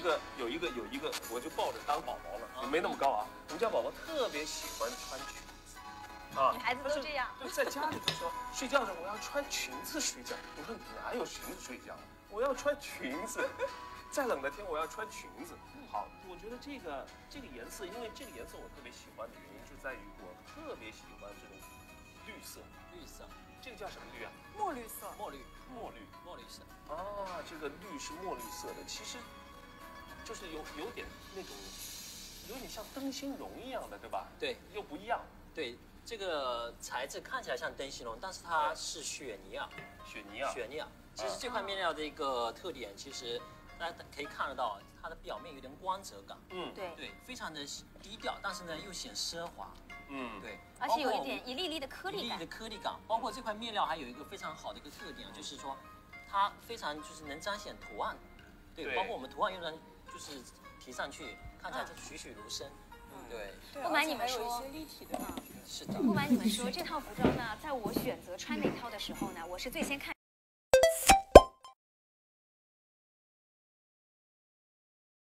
一个有一个有一个，我就抱着当宝宝了，没那么高啊。我们家宝宝特别喜欢穿裙子，啊女孩子都这样就在家里就说睡觉的时候我要穿裙子睡觉。我说你哪有裙子睡觉？我要穿裙子。再冷的天我要穿裙子。好，我觉得这个这个颜色，因为这个颜色我特别喜欢的原因就在于我特别喜欢这种绿色。绿色、这个叫什么绿啊？墨绿色，墨绿、墨绿。墨绿色。啊，这个绿是墨绿色的，其实就是有有点那种，有点像灯芯绒一样的，对吧？对，又不一样。对，这个材质看起来像灯芯绒，但是它是雪尼尔。雪尼尔。雪尼尔。其实这块面料的一个特点，其实大家可以看得到，它的表面有点光泽感。嗯，对，对，非常的低调，但是呢又显奢华。嗯，对，而且有一点一粒粒的颗粒感一粒的。颗粒感，包括这块面料还有一个非常好的一个特点，就是说它非常就是能彰显图案，对，对包括我们图案用的就是提上去，看起来就栩栩如生，对，对不瞒你们说一些立体的啊。是的。不瞒你们说，这套服装呢，在我选择穿哪套的时候呢，我是最先看。